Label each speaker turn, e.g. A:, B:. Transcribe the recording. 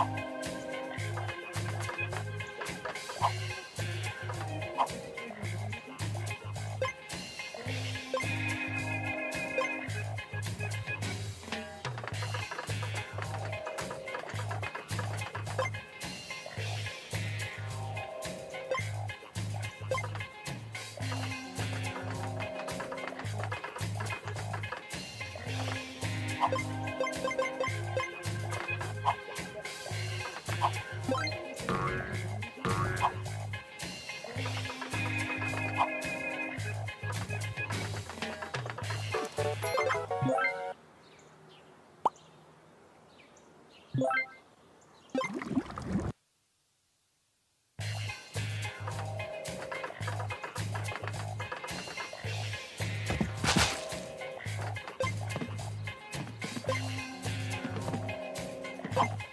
A: you Thank
B: Thank you.